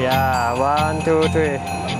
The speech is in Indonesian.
Ya, one, two, three.